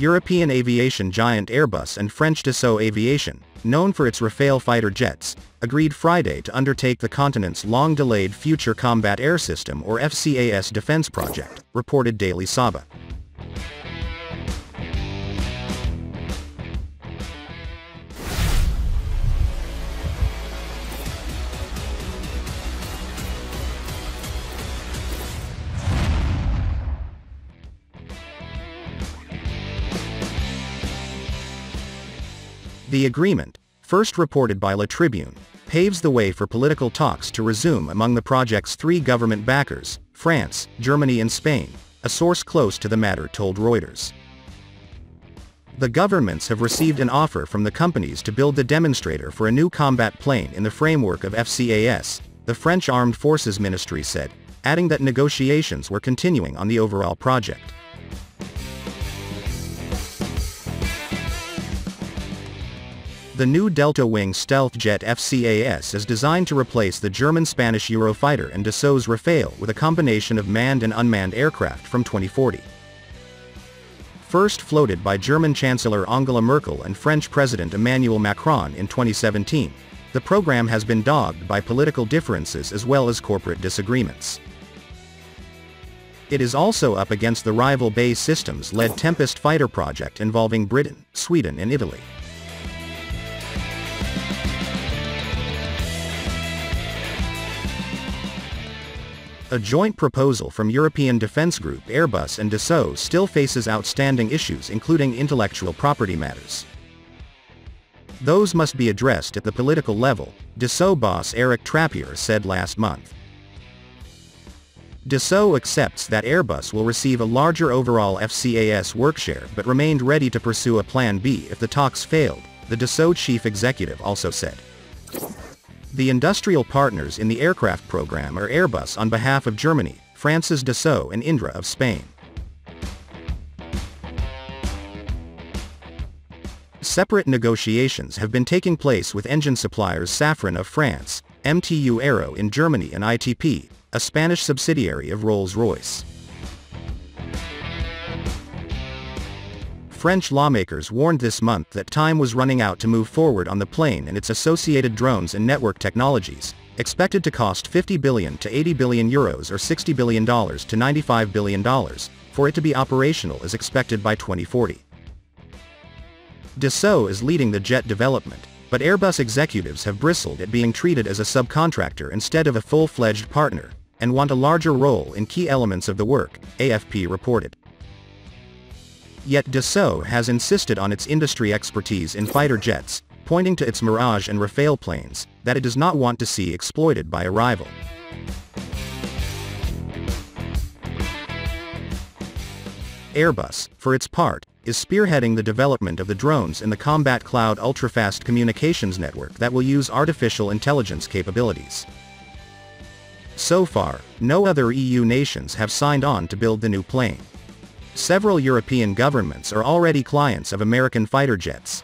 European aviation giant Airbus and French Dassault Aviation, known for its Rafale fighter jets, agreed Friday to undertake the continent's long-delayed Future Combat Air System or FCAS defense project, reported Daily Sabah. The agreement, first reported by La Tribune, paves the way for political talks to resume among the project's three government backers, France, Germany and Spain, a source close to the matter told Reuters. The governments have received an offer from the companies to build the demonstrator for a new combat plane in the framework of FCAS, the French Armed Forces Ministry said, adding that negotiations were continuing on the overall project. The new Delta Wing stealth jet FCAS is designed to replace the German-Spanish Eurofighter and Dassault's Rafale with a combination of manned and unmanned aircraft from 2040. First floated by German Chancellor Angela Merkel and French President Emmanuel Macron in 2017, the program has been dogged by political differences as well as corporate disagreements. It is also up against the rival BAE Systems-led Tempest fighter project involving Britain, Sweden and Italy. A joint proposal from European defense group Airbus and Dassault still faces outstanding issues including intellectual property matters. Those must be addressed at the political level, Dassault boss Eric Trappier said last month. Dassault accepts that Airbus will receive a larger overall FCAS workshare but remained ready to pursue a plan B if the talks failed, the Dassault chief executive also said. The industrial partners in the aircraft program are Airbus on behalf of Germany, France's Dassault and Indra of Spain. Separate negotiations have been taking place with engine suppliers Safran of France, MTU Aero in Germany and ITP, a Spanish subsidiary of Rolls-Royce. French lawmakers warned this month that time was running out to move forward on the plane and its associated drones and network technologies, expected to cost 50 billion to 80 billion euros or 60 billion dollars to 95 billion dollars, for it to be operational as expected by 2040. Dassault is leading the jet development, but Airbus executives have bristled at being treated as a subcontractor instead of a full-fledged partner, and want a larger role in key elements of the work, AFP reported. Yet Dassault has insisted on its industry expertise in fighter jets, pointing to its Mirage and Rafale planes, that it does not want to see exploited by a rival. Airbus, for its part, is spearheading the development of the drones in the Combat Cloud ultrafast communications network that will use artificial intelligence capabilities. So far, no other EU nations have signed on to build the new plane. Several European governments are already clients of American fighter jets,